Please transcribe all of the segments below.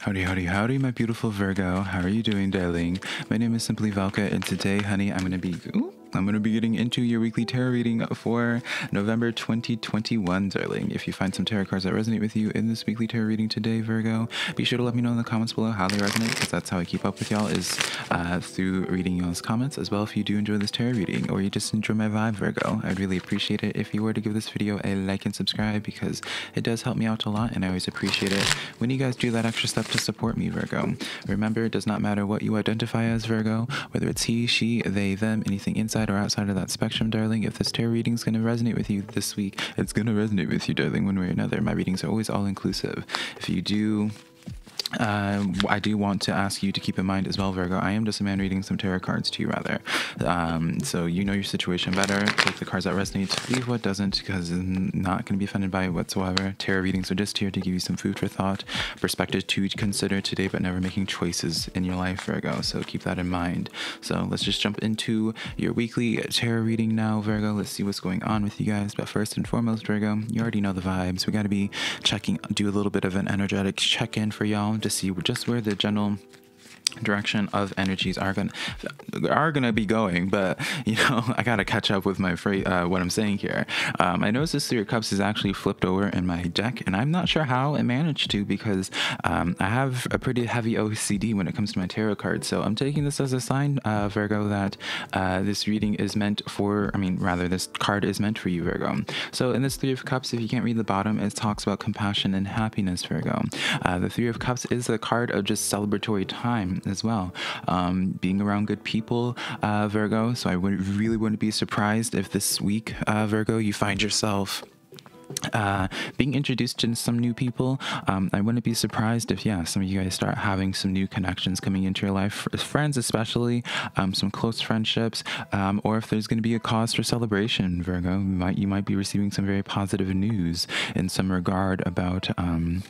Howdy, howdy, howdy, my beautiful Virgo. How are you doing, darling? My name is Simply Velca, and today, honey, I'm going to be. Ooh, I'm going to be getting into your weekly tarot reading for November 2021, darling. If you find some tarot cards that resonate with you in this weekly tarot reading today, Virgo, be sure to let me know in the comments below how they resonate, because that's how I keep up with y'all, is uh, through reading y'all's comments, as well if you do enjoy this tarot reading, or you just enjoy my vibe, Virgo. I'd really appreciate it if you were to give this video a like and subscribe, because it does help me out a lot, and I always appreciate it when you guys do that extra step to support me, Virgo. Remember, it does not matter what you identify as, Virgo, whether it's he, she, they, them, anything inside inside or outside of that spectrum, darling. If this tarot reading is going to resonate with you this week, it's going to resonate with you, darling, one way or another. My readings are always all inclusive. If you do uh, I do want to ask you to keep in mind as well, Virgo. I am just a man reading some tarot cards to you, rather. Um, so you know your situation better. Take the cards that resonate, leave what doesn't, because I'm not going to be offended by it whatsoever. Tarot readings are just here to give you some food for thought, perspective to consider today, but never making choices in your life, Virgo. So keep that in mind. So let's just jump into your weekly tarot reading now, Virgo. Let's see what's going on with you guys. But first and foremost, Virgo, you already know the vibes. We got to be checking, do a little bit of an energetic check in for y'all to see just where the general direction of energies are gonna are to be going but you know i gotta catch up with my phrase uh, what i'm saying here. Um, i noticed this three of cups is actually flipped over in my deck and i'm not sure how it managed to because um, i have a pretty heavy ocd when it comes to my tarot cards so i'm taking this as a sign uh, virgo that uh, this reading is meant for i mean rather this card is meant for you virgo. So in this three of cups if you can't read the bottom it talks about compassion and happiness virgo. Uh, the three of cups is a card of just celebratory time as well. Um, being around good people, uh, Virgo. So I would, really wouldn't be surprised if this week, uh, Virgo, you find yourself uh, being introduced to some new people. Um, I wouldn't be surprised if, yeah, some of you guys start having some new connections coming into your life, friends especially, um, some close friendships, um, or if there's going to be a cause for celebration, Virgo, you might, you might be receiving some very positive news in some regard about um,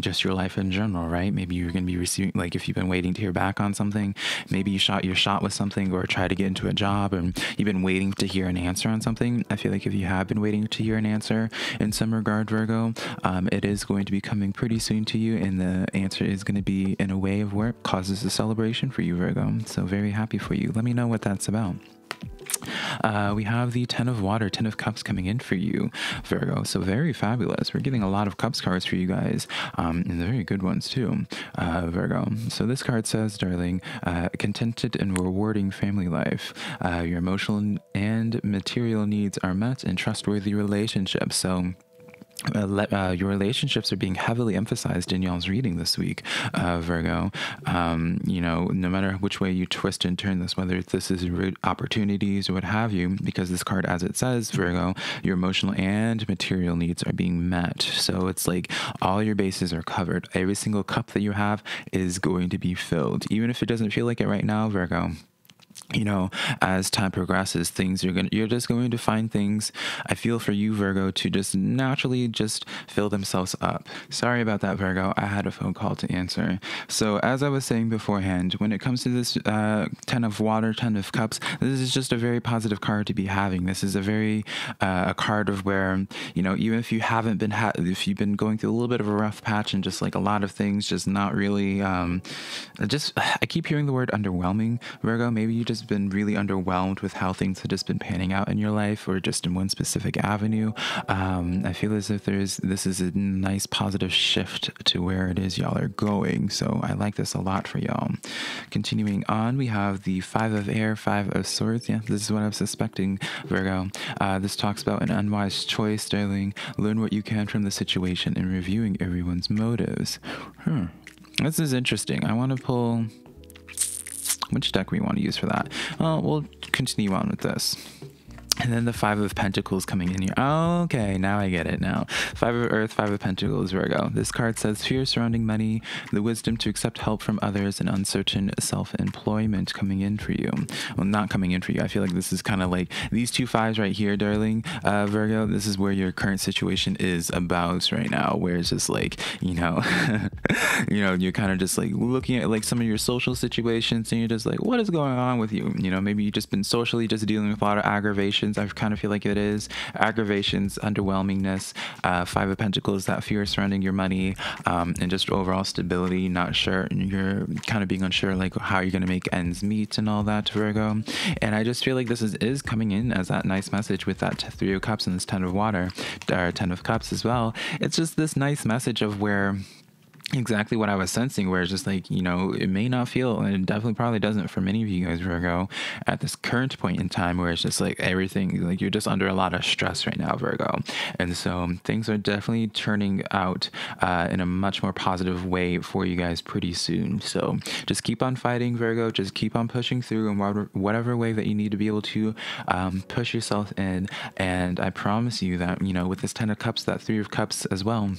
just your life in general, right? Maybe you're going to be receiving, like, if you've been waiting to hear back on something, maybe you shot your shot with something or try to get into a job and you've been waiting to hear an answer on something. I feel like if you have been waiting to hear an answer in some regard, Virgo, um, it is going to be coming pretty soon to you, and the answer is going to be in a way of where it causes a celebration for you, Virgo. So, very happy for you. Let me know what that's about. Uh, we have the Ten of Water, Ten of Cups coming in for you, Virgo. So very fabulous. We're getting a lot of Cups cards for you guys, um, and very good ones too, uh, Virgo. So this card says, darling, uh, contented and rewarding family life. Uh, your emotional and material needs are met in trustworthy relationships. So uh, uh, your relationships are being heavily emphasized in y'all's reading this week, uh, Virgo. Um, you know, no matter which way you twist and turn this, whether this is opportunities or what have you, because this card, as it says, Virgo, your emotional and material needs are being met. So it's like all your bases are covered. Every single cup that you have is going to be filled, even if it doesn't feel like it right now, Virgo you know as time progresses things you're gonna you're just going to find things i feel for you virgo to just naturally just fill themselves up. Sorry about that virgo. I had a phone call to answer. So as i was saying beforehand when it comes to this uh, ten of water ten of cups this is just a very positive card to be having. This is a very uh, a card of where you know even if you haven't been ha- if you've been going through a little bit of a rough patch and just like a lot of things just not really um just i keep hearing the word underwhelming virgo. Maybe you just been really underwhelmed with how things have just been panning out in your life or just in one specific avenue, um, I feel as if there's this is a nice positive shift to where it is y'all are going. So I like this a lot for y'all. Continuing on, we have the Five of Air, Five of Swords. Yeah, this is what I'm suspecting, Virgo. Uh, this talks about an unwise choice, darling. Learn what you can from the situation and reviewing everyone's motives. Hmm. This is interesting. I want to pull which deck we want to use for that? Well, we'll continue on with this. And then the Five of Pentacles coming in here. Okay, now I get it now. Five of Earth, Five of Pentacles, Virgo. This card says fear surrounding money, the wisdom to accept help from others, and uncertain self employment coming in for you. Well, not coming in for you. I feel like this is kind of like these two fives right here, darling, uh, Virgo. This is where your current situation is about right now, where it's just like, you know, you know, you're kind of just like looking at like some of your social situations and you're just like, what is going on with you? You know, maybe you've just been socially just dealing with a lot of aggravation frustrations. I kind of feel like it is aggravations, underwhelmingness, uh, Five of Pentacles, that fear surrounding your money, um, and just overall stability. Not sure and you're kind of being unsure like how you're gonna make ends meet and all that, Virgo. And I just feel like this is is coming in as that nice message with that Three of Cups and this Ten of Water, or Ten of Cups as well. It's just this nice message of where exactly what I was sensing, where it's just like, you know, it may not feel, and it definitely probably doesn't for many of you guys, Virgo, at this current point in time where it's just like everything, like you're just under a lot of stress right now, Virgo. And so things are definitely turning out uh, in a much more positive way for you guys pretty soon. So just keep on fighting, Virgo. Just keep on pushing through in whatever, whatever way that you need to be able to um, push yourself in. And I promise you that, you know, with this Ten of Cups, that Three of Cups as well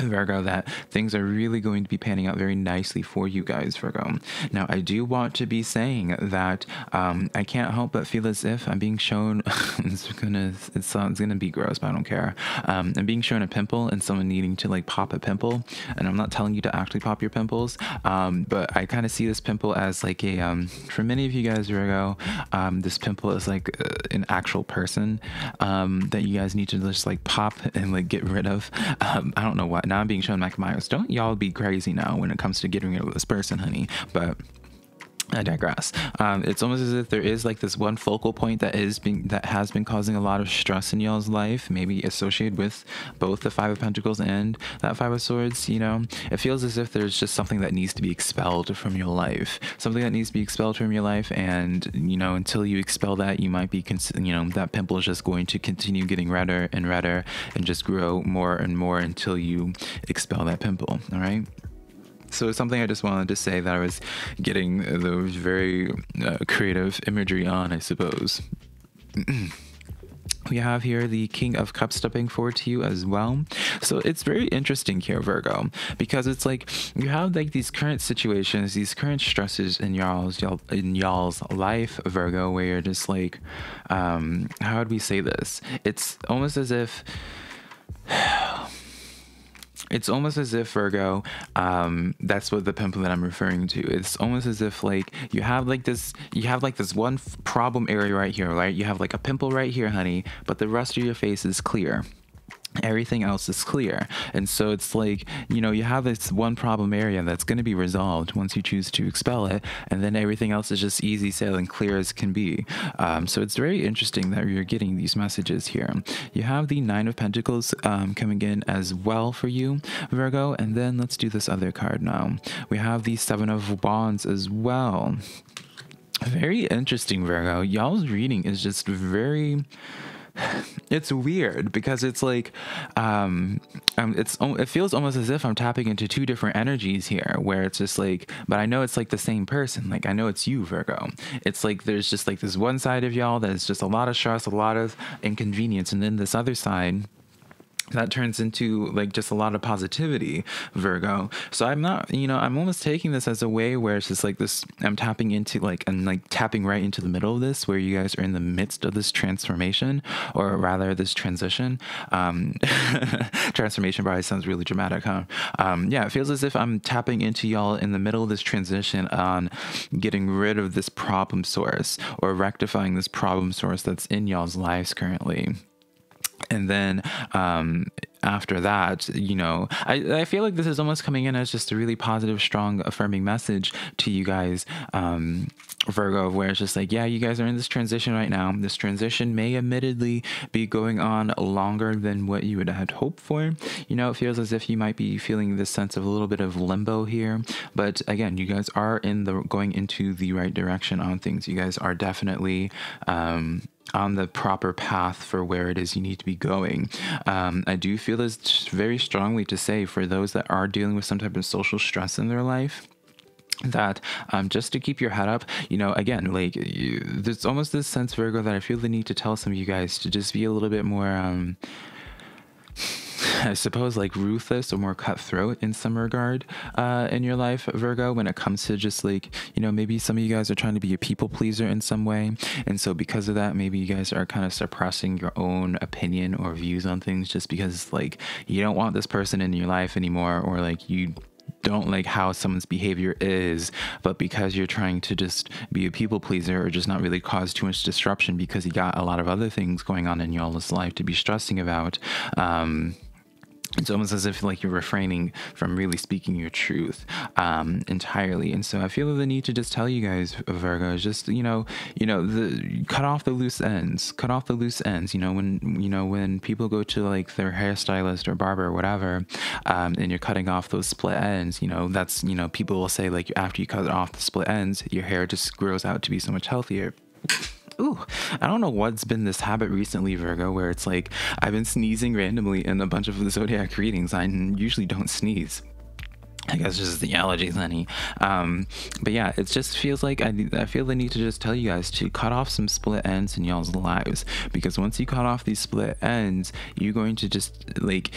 Virgo, that things are really going to be panning out very nicely for you guys, Virgo. Now, I do want to be saying that um, I can't help but feel as if I'm being shown. it's gonna, it's, it's gonna be gross, but I don't care. Um, I'm being shown a pimple and someone needing to like pop a pimple, and I'm not telling you to actually pop your pimples, um, but I kind of see this pimple as like a. Um, for many of you guys, Virgo, um, this pimple is like uh, an actual person um, that you guys need to just like pop and like get rid of. I don't know why now I'm being shown Mike Myers. Don't y'all be crazy now when it comes to getting rid of this person, honey. But I digress. Um, it's almost as if there is like this one focal point that is being that has been causing a lot of stress in y'all's life, maybe associated with both the Five of Pentacles and that Five of Swords. You know, it feels as if there's just something that needs to be expelled from your life, something that needs to be expelled from your life, and you know, until you expel that, you might be, you know, that pimple is just going to continue getting redder and redder and just grow more and more until you expel that pimple. All right. So something I just wanted to say that I was getting those very uh, creative imagery on, I suppose. we have here the King of Cups stepping forward to you as well. So it's very interesting here, Virgo, because it's like you have like these current situations, these current stresses in y'all's y'all, in y'all's life, Virgo, where you're just like, um, how would we say this? It's almost as if it's almost as if Virgo, um, that's what the pimple that I'm referring to. It's almost as if like you have like this, you have like this one problem area right here, right? You have like a pimple right here, honey, but the rest of your face is clear everything else is clear. And so it's like, you know, you have this one problem area that's going to be resolved once you choose to expel it, and then everything else is just easy sailing, clear as can be. Um, so it's very interesting that you're getting these messages here. You have the Nine of Pentacles um, coming in as well for you, Virgo, and then let's do this other card now. We have the Seven of Wands as well. Very interesting, Virgo. Y'all's reading is just very it's weird because it's like um, um it's it feels almost as if I'm tapping into two different energies here where it's just like but I know it's like the same person. Like I know it's you Virgo. It's like there's just like this one side of y'all that is just a lot of stress a lot of inconvenience. And then this other side that turns into like just a lot of positivity virgo. So i'm not you know i'm almost taking this as a way where it's just like this i'm tapping into like and like tapping right into the middle of this where you guys are in the midst of this transformation or rather this transition. Um transformation probably sounds really dramatic huh? Um yeah it feels as if i'm tapping into y'all in the middle of this transition on getting rid of this problem source or rectifying this problem source that's in y'all's lives currently and then um, after that, you know, I, I feel like this is almost coming in as just a really positive, strong, affirming message to you guys, um, Virgo, where it's just like, yeah, you guys are in this transition right now. This transition may admittedly be going on longer than what you would have hoped for. You know, it feels as if you might be feeling this sense of a little bit of limbo here. But again, you guys are in the going into the right direction on things. You guys are definitely um, on the proper path for where it is you need to be going. Um, I do feel this very strongly to say for those that are dealing with some type of social stress in their life that um, just to keep your head up, you know, again, like you, there's almost this sense, Virgo, that I feel the need to tell some of you guys to just be a little bit more. Um, I suppose like ruthless or more cutthroat in some regard uh, in your life, Virgo, when it comes to just like, you know, maybe some of you guys are trying to be a people pleaser in some way. And so because of that, maybe you guys are kind of suppressing your own opinion or views on things just because like you don't want this person in your life anymore or like you don't like how someone's behavior is, but because you're trying to just be a people pleaser or just not really cause too much disruption because you got a lot of other things going on in y'all's life to be stressing about. Um, it's almost as if like you're refraining from really speaking your truth um, entirely. And so i feel the need to just tell you guys virgo just you know you know the cut off the loose ends cut off the loose ends. You know when you know when people go to like their hairstylist or barber or whatever um, and you're cutting off those split ends you know that's you know people will say like after you cut off the split ends your hair just grows out to be so much healthier ooh, I don't know what's been this habit recently, Virgo, where it's like I've been sneezing randomly in a bunch of the zodiac readings. I usually don't sneeze. I guess just is the allergies, honey. Um, but yeah, it just feels like I, I feel the need to just tell you guys to cut off some split ends in y'all's lives because once you cut off these split ends, you're going to just like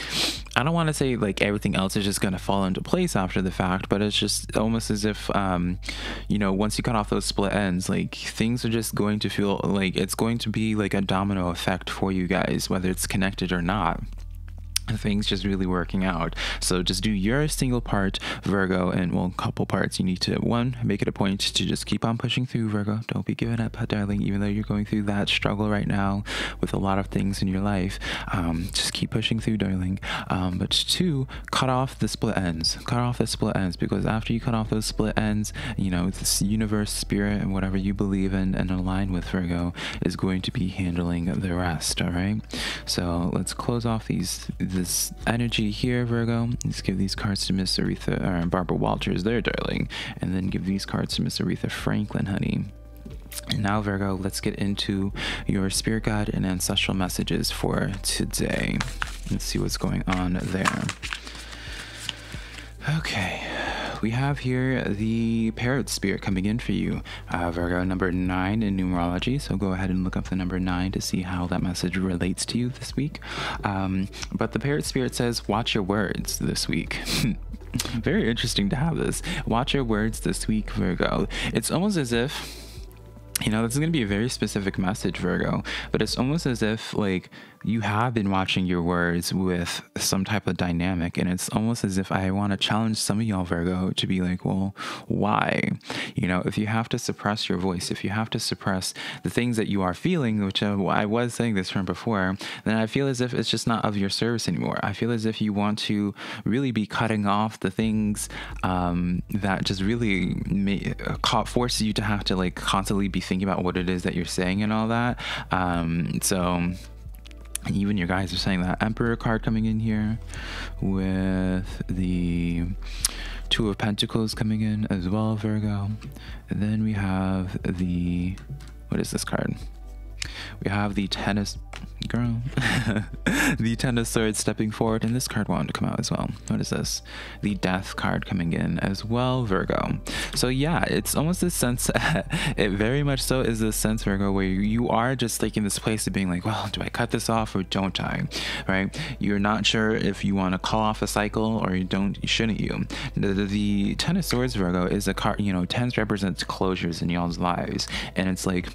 I don't want to say like everything else is just going to fall into place after the fact, but it's just almost as if um, you know once you cut off those split ends, like things are just going to feel like it's going to be like a domino effect for you guys, whether it's connected or not things just really working out. So just do your single part, Virgo, and well, couple parts. You need to one make it a point to just keep on pushing through, Virgo. Don't be giving up, darling. Even though you're going through that struggle right now with a lot of things in your life, um, just keep pushing through, darling. Um, but two, cut off the split ends. Cut off the split ends because after you cut off those split ends, you know this universe, spirit, and whatever you believe in and align with, Virgo, is going to be handling the rest. All right. So let's close off these this energy here, Virgo. Let's give these cards to Miss Aretha, or Barbara Walters there, darling. And then give these cards to Miss Aretha Franklin, honey. And now, Virgo, let's get into your spirit guide and ancestral messages for today. Let's see what's going on there. Okay we have here the parrot spirit coming in for you, uh, Virgo, number nine in numerology. So go ahead and look up the number nine to see how that message relates to you this week. Um, but the parrot spirit says, watch your words this week. Very interesting to have this. Watch your words this week, Virgo. It's almost as if you know, this is going to be a very specific message, Virgo, but it's almost as if, like, you have been watching your words with some type of dynamic and it's almost as if i want to challenge some of y'all virgo to be like well why? You know if you have to suppress your voice if you have to suppress the things that you are feeling which uh, i was saying this from before then i feel as if it's just not of your service anymore. I feel as if you want to really be cutting off the things um, that just really may, uh, you to have to like constantly be thinking about what it is that you're saying and all that. Um, so even your guys are saying that emperor card coming in here with the two of pentacles coming in as well virgo. And then we have the what is this card we have the tennis girl. the tennis sword stepping forward, and this card wanted to come out as well. What is this? The Death card coming in as well, Virgo. So yeah, it's almost this sense. it very much so is this sense, Virgo, where you are just like in this place of being like, well, do I cut this off or don't I? Right? You're not sure if you want to call off a cycle or you don't. Shouldn't you? The, the, the Swords, Virgo, is a card. You know, tens represents closures in y'all's lives, and it's like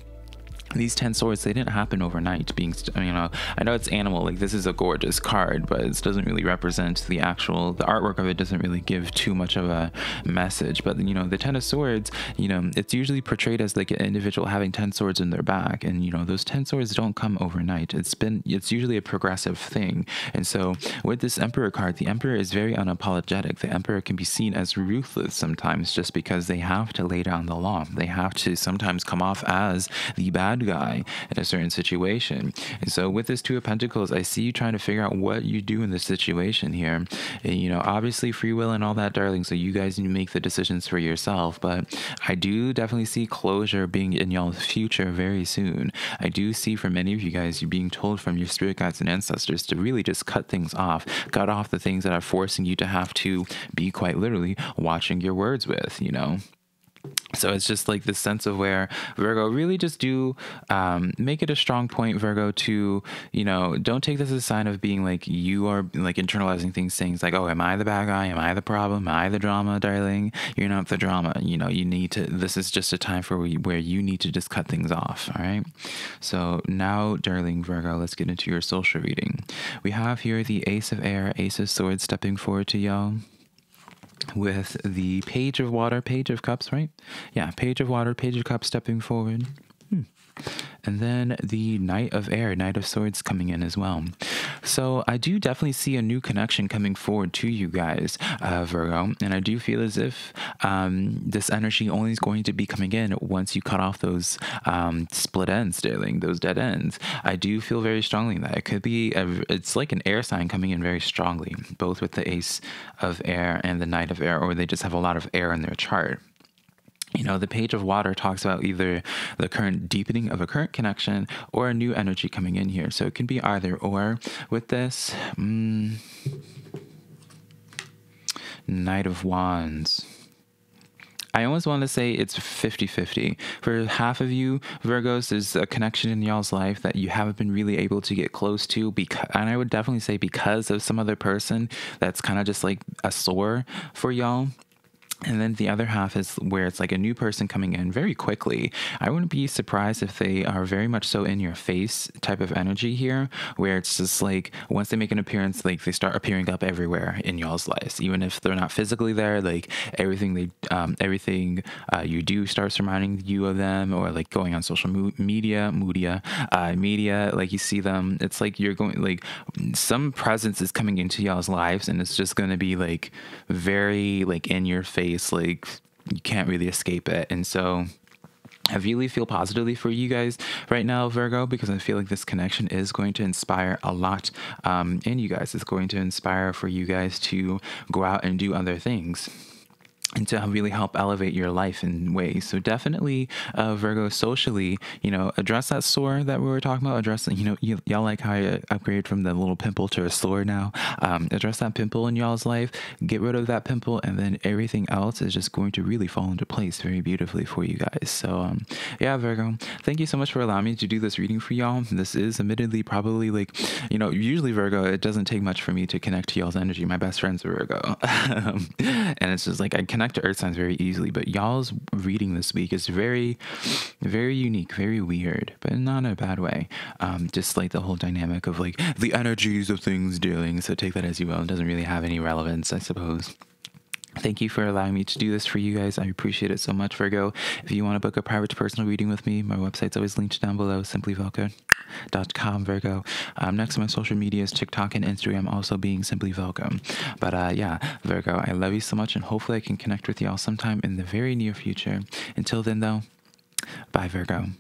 these 10 swords they didn't happen overnight being you know i know it's animal like this is a gorgeous card but it doesn't really represent the actual the artwork of it doesn't really give too much of a message. But you know the 10 of swords you know it's usually portrayed as like an individual having 10 swords in their back and you know those 10 swords don't come overnight. It's been it's usually a progressive thing. And so with this emperor card the emperor is very unapologetic. The emperor can be seen as ruthless sometimes just because they have to lay down the law. They have to sometimes come off as the bad guy in a certain situation. And so with this Two of Pentacles, I see you trying to figure out what you do in this situation here. And, you know, obviously free will and all that, darling. So you guys need to make the decisions for yourself. But I do definitely see closure being in y'all's future very soon. I do see for many of you guys, you're being told from your spirit guides and ancestors to really just cut things off, cut off the things that are forcing you to have to be quite literally watching your words with, you know so it's just like this sense of where virgo really just do um, make it a strong point virgo to you know don't take this as a sign of being like you are like internalizing things things like oh am i the bad guy? Am i the problem? Am i the drama darling? You're not the drama. You know you need to this is just a time for where you need to just cut things off all right? So now darling virgo let's get into your social reading we have here the ace of air ace of swords stepping forward to y'all with the Page of Water, Page of Cups, right? Yeah, Page of Water, Page of Cups stepping forward. Hmm. And then the Knight of Air, Knight of Swords coming in as well. So I do definitely see a new connection coming forward to you guys, uh, Virgo. And I do feel as if um, this energy only is going to be coming in once you cut off those um, split ends, darling, those dead ends. I do feel very strongly that it could be, a, it's like an air sign coming in very strongly, both with the Ace of Air and the Knight of Air, or they just have a lot of air in their chart you know, the page of water talks about either the current deepening of a current connection or a new energy coming in here. So it can be either or with this. Mm, Knight of Wands. I almost want to say it's 50 50. For half of you, Virgos, there's a connection in y'all's life that you haven't been really able to get close to. Because, and I would definitely say because of some other person that's kind of just like a sore for y'all. And then the other half is where it's like a new person coming in very quickly. I wouldn't be surprised if they are very much so in your face type of energy here, where it's just like once they make an appearance, like they start appearing up everywhere in y'all's lives, even if they're not physically there. Like everything they, um, everything uh, you do starts reminding you of them, or like going on social media, media, uh, media. Like you see them, it's like you're going like some presence is coming into y'all's lives, and it's just going to be like very like in your face like you can't really escape it. And so I really feel positively for you guys right now, Virgo, because I feel like this connection is going to inspire a lot um, in you guys. It's going to inspire for you guys to go out and do other things and to really help elevate your life in ways. So definitely, uh, Virgo, socially, you know, address that sore that we were talking about. Address, you know, y- y'all like how I upgrade from the little pimple to a sore now. Um, address that pimple in y'all's life. Get rid of that pimple, and then everything else is just going to really fall into place very beautifully for you guys. So, um, yeah, Virgo, thank you so much for allowing me to do this reading for y'all. This is admittedly probably like, you know, usually Virgo, it doesn't take much for me to connect to y'all's energy. My best friend's Virgo, and it's just like I can connect to earth signs very easily, but y'all's reading this week is very, very unique, very weird, but not in a bad way. Um, just like the whole dynamic of like the energies of things dealing. So take that as you will. It doesn't really have any relevance, I suppose. Thank you for allowing me to do this for you guys. I appreciate it so much, Virgo. If you want to book a private personal reading with me, my website's always linked down below, simplyvelca.com, Virgo. Um, next my social medias, TikTok and Instagram, also being Simply Velca. But uh, yeah, Virgo, I love you so much, and hopefully I can connect with y'all sometime in the very near future. Until then, though, bye, Virgo.